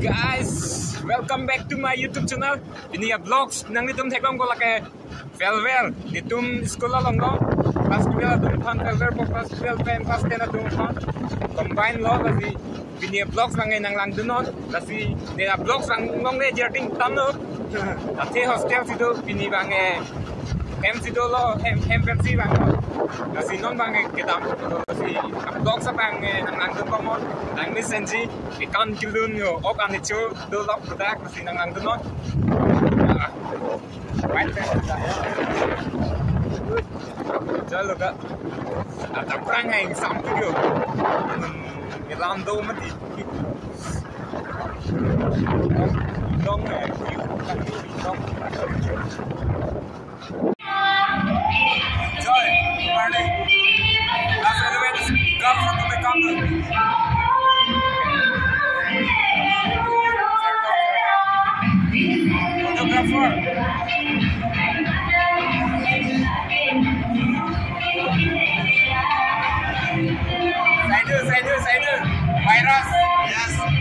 Guys, welcome back to my YouTube channel. Ini ya vlogs. Nang ditum thekom gue ke velvel. Ditum sekolah longgo pas kuliah tum fan velvel po pas kuliah pen pas tena tum fan combine lo lagi ini ya vlogs nang nang lang dunon lagi ini ya vlogs nang ngong le jerting tamno tapi hostel situ ini bange em xin đô lo em em em dạ, xin bằng là xin non bằng cái đam thì si am sắp bằng hàng nang đơn dun komon nang mi gì cái con kêu luôn nhiều ốc ăn thì chưa đô lo product là xin hàng nang đơn non chơi được ạ. À tập ra ngày xong cái điều cái làm đâu mất thì đông này đông Look how far. Side to side. Virus. Yes.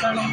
Salam.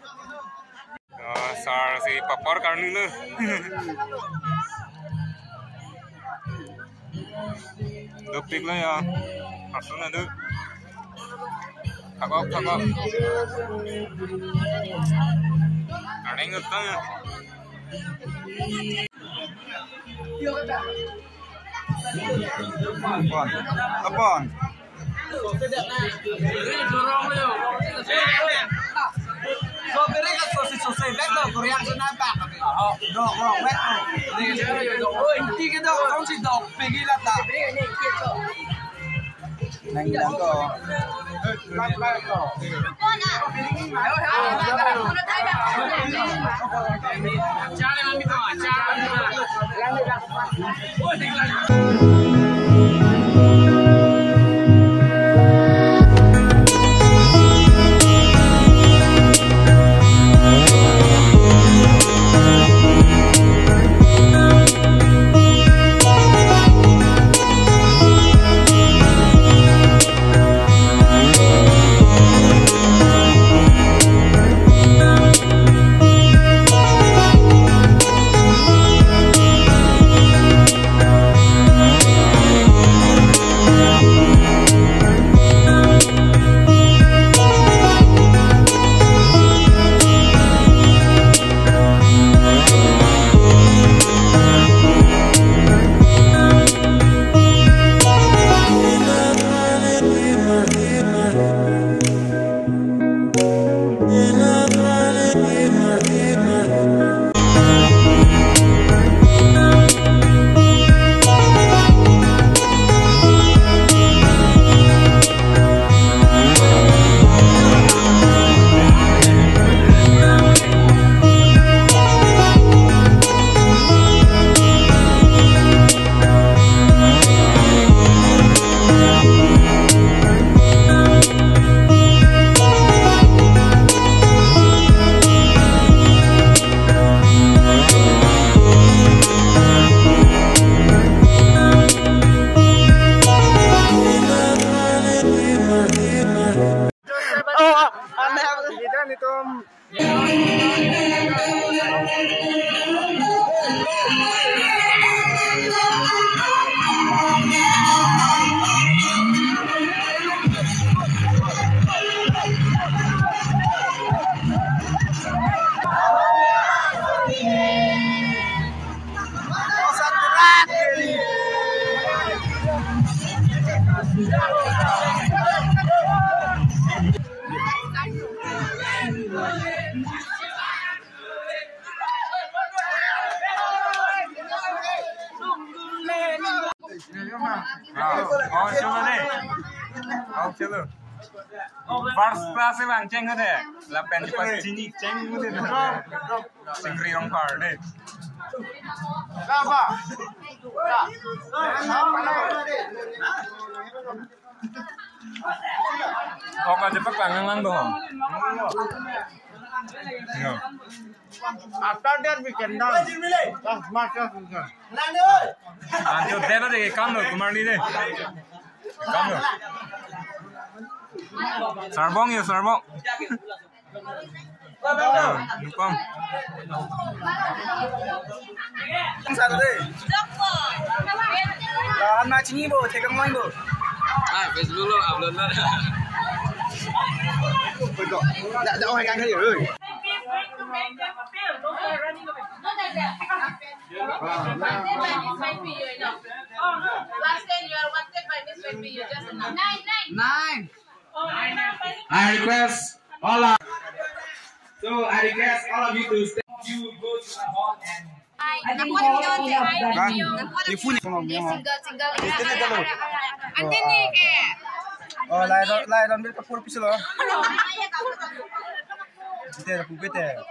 Asal si papor kan ini. Depik lah ya. Asalnya tuh. Kakak, kakak. Ada yang ngetang ya. Apaan? Apaan? Dorong lu. say that dog reaction that back of it. Oh, dog, dog, wet dog. Nigga, tell me dog. Oh, you think it dog, don't you dog? Biggie left out. Nigga, dog. Nigga, dog. Charlie, let me go. चलो first class से bang ceng ada lah pensi pas cini ceng itu sing riong kar deh apa Oh, kan cepat kangen dong. Yo. After that we can now. That's much of it. Nandu. Ah, yo, dera de cambio, kumar ni de. Cambio. Sarbong ya sarbong. Đây? Anh mà chỉ bộ thì không ngoan bộ. À, Facebook lo upload giờ, dạ dạ hai gang thấy rồi. Last time you are wanted by Miss Wendy, you just. Nine, nine. Nine. I request all of so I request all of you to stay. You go to the hall and Oh, lai lai lam dia kapur pisau. Kita dah pukul kita.